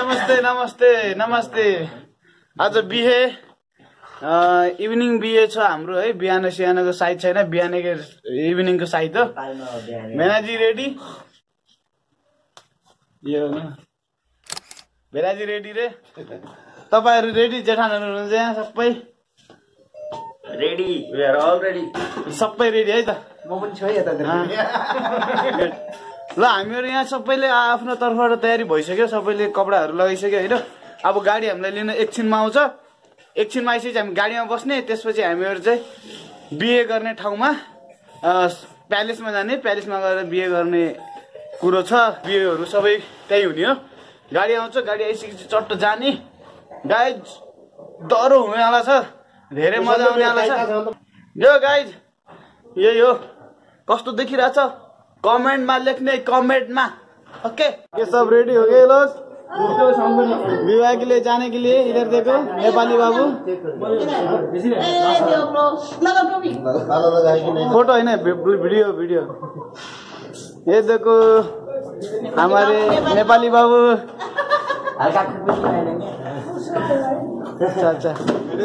नमस्ते नमस्ते नमस्ते। आज बिहे अँ, इभिनिङ बिहे छ हाम्रो है। बिहान सिहानको साइड छैन बिहानको इभिनिङको साइड हो। भेनाजी रेडी? यो हो न। भेनाजी रेडी रे। तपाईँहरू रेडी? जेठानहरू हुनुहुन्छ यहाँ सबै? Ready we are all ready सबै रेडी है त? म पनि छु है यता ल हामीहरू यहाँ सबैले आफ्नो तर्फबाट तयारी भइसक्यो सबैले कपडाहरू लगाइसक्यो होइन? अब गाडी हामीलाई लिन एकछिनमा आउँछ। एकछिनमा आइसकेपछि हामी गाडीमा बस्ने त्यसपछि हामीहरू चाहिँ बिहे गर्ने ठाउँमा प्यालेसमा जाने प्यालेसमा गएर बिहे गर्ने कुरो छ। बिहेहरू सबै त्यही हुने हो। गाडी आउँछ गाडी आइसकेपछि चट्ट जाने। गाइज डह्रो हुनेवाला छ। धेरै मजा आउनेवाला छ। यो गाइज यही हो। कस्तो देखिरहेछ? कमेन्टमा लेख्ने कमेन्टमा ओके? ये सब रेडी हो गए लोग? विवाह के लिए जाने के लिए इधर देखो नेपाली बाबू। फोटो है ना वीडियो वीडियो। ये देखो हमारे नेपाली बाबू। अच्छा अच्छा।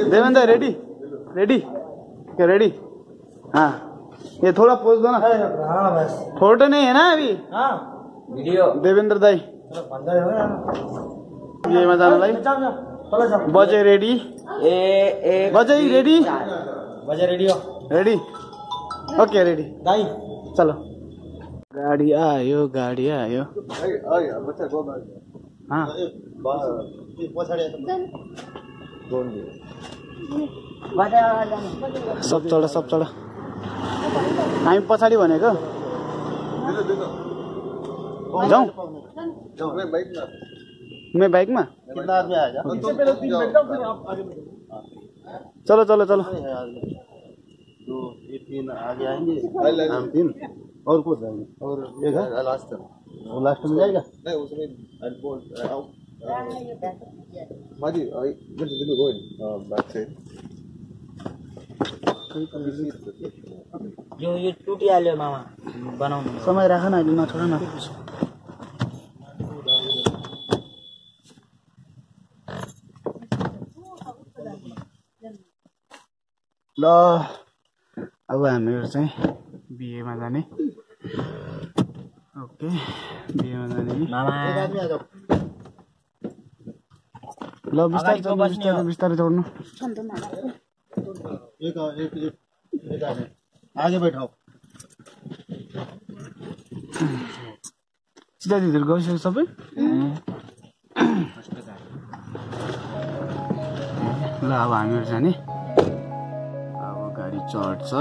देवेंद्र रेडी रेडी रेडी हाँ। ये थोड़ा पोज दो ना। हाँ फ़ोटो नहीं है ना अभी? हाँ। वीडियो देवेंद्र दाई। हो जानलाई जाऊ जाऊ चलो जाऊ बजे रेडी बजे रेडी बजे रेडी रेडी ओके रेडी दाई। चलो। गाडी आयो गाडी आयो। हाँ। सब चढ सब चढ। हामी पछाडि भनेको? जाउँ। मैं बाइकमा? चलो चलो चलो। दो ये तीन आगे आएँगे हम तीन और कुछ आएँगे और एक है लास्ट वो लास्ट में जाएगा? नहीं उसमें माजी इधर से दिलो गोइन बैक साइड यो यो टुटिहाल्यो मामा बनाउनु समय राख न अहिले नछोड न ल अब हामीहरू चाहिँ बिहेमा जाने ओके बिहेमा जाने ल बिस्तारै। बिस्तारै बिस्तारै चढ्नु एक एक एक आगे। बैठाओ। सिधा दिदीहरू गइसक्यो सबै ल अब हामीहरू जाने। अब गाडी चढ्छ।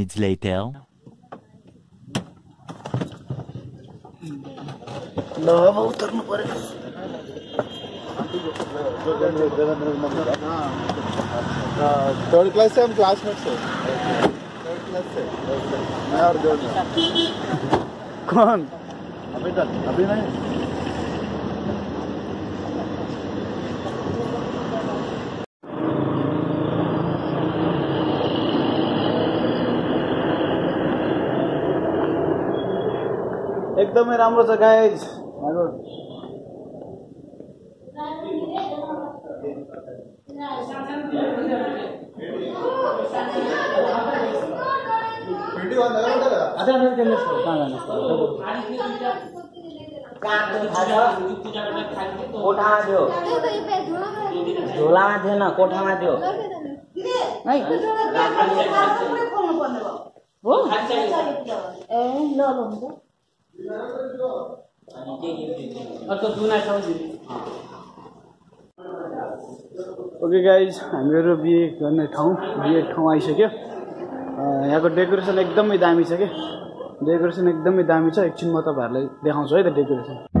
minutes later. ल अब उतर्नु पर्यो थर्ड क्लास से हम क्लासमेट्स हैं थर्ड क्लास से मैं और जो कौन अभी तक अभी नहीं एकदमै राम्रो छ गाइज कोठामा थियो झोलामा थिएन कोठामा थियो ओके गाइज हामीहरू बिहे गर्ने ठाउँ बिहे ठाउँ आइसक्यो। यहाँको डेकोरेसन एकदमै दामी छ क्या डेकोरेसन एकदमै दामी छ। एकछिन म तपाईँहरूलाई देखाउँछु है त decoration.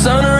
sunrise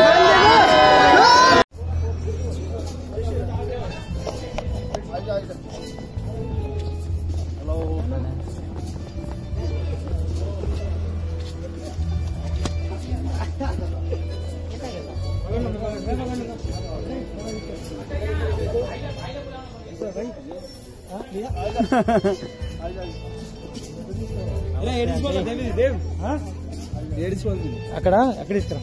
అక్కడ ఎక్కడ ఇస్తారా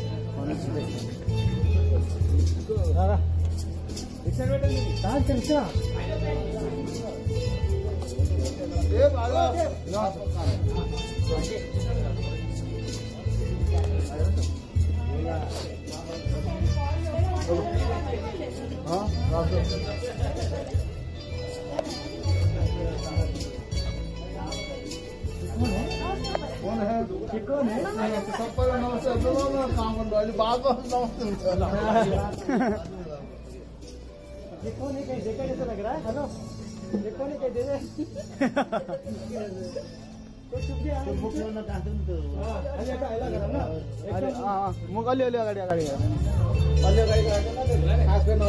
कौन है कौन है सबैलाई नमस्ते एकदमै काम गर्नु अहिले बादमा नमस्ते हुन्छ ये कौन है कहीं देखा जैसा लग रहा है हेलो ये कौन है कहीं दे मुख अलि अलि अगाडि अगाडि अलि अगाडि खास गरेर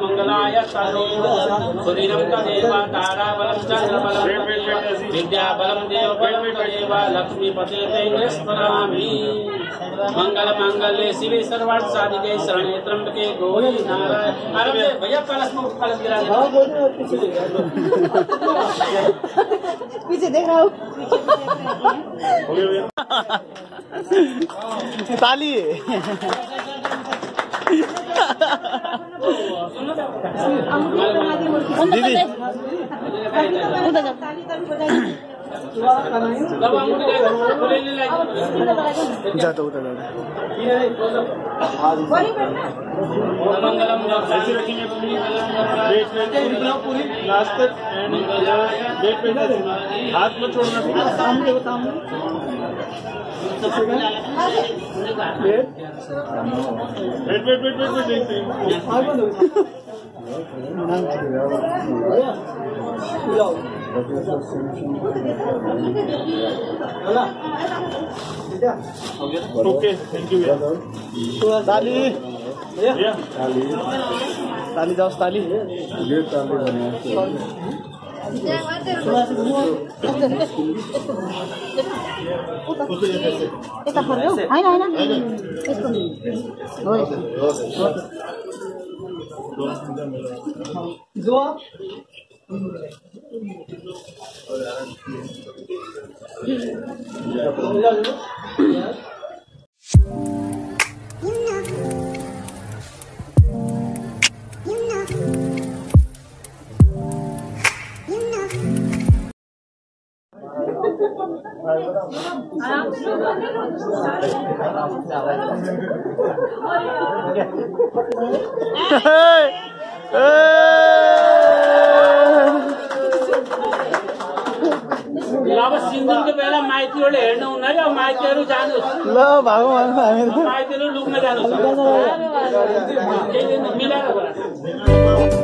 मंगलाय सुधीरम तदेव ताराबलम चंद्रबलम विद्याबलम देवबलम तदेव लक्ष्मीपते तेजस्वरामी मंगल मंगल शिवे सर्वार्थ साधिके शरण्ये त्र्यंबके गौरी नारायण। अरे भैया पीछे देख रहा हूँ। ताली दीदी जाता उतर पूरी लास्ट हाथ में छोड़ना ओके थैंक यू ताली जाओस् ताली यता फर्क्यौ होइन होइन 好，你坐。अब सिन्दुरको बेला माइतीहरूले हेर्नु हुन्न कि अब माइतीहरू जानुहोस्। ल हामी माइतीहरू लुक्न जानुहोस्। दिन मिलाएर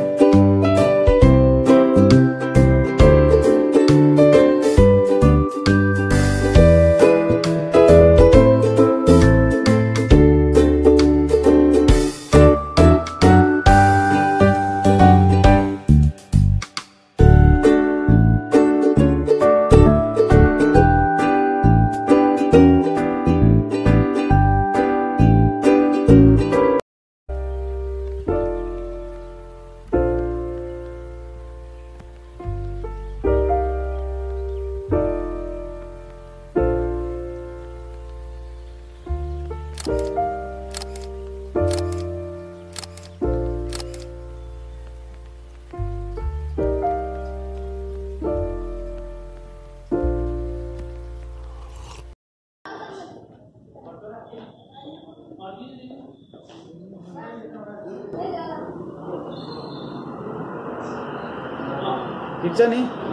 किचन ही